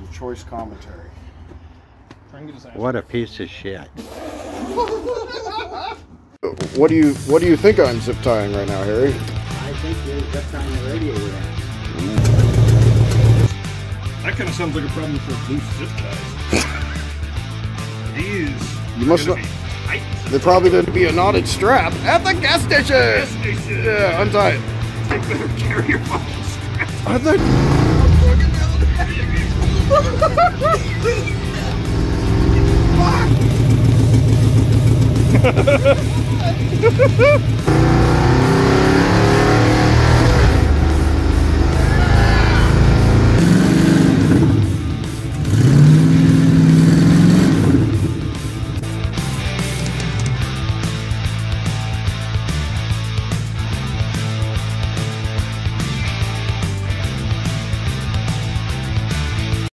some choice commentary. Try and get his ass. What a piece of shit. What do you What do you think I'm zip tying right now, Harry? I think you're just on the radiator. That kind of sounds like a problem for loose zip ties. These. You must not- be tight. There probably going to be a knotted strap at the gas station. Gas station. Yeah, untie it. They better carry your fucking strap. I think.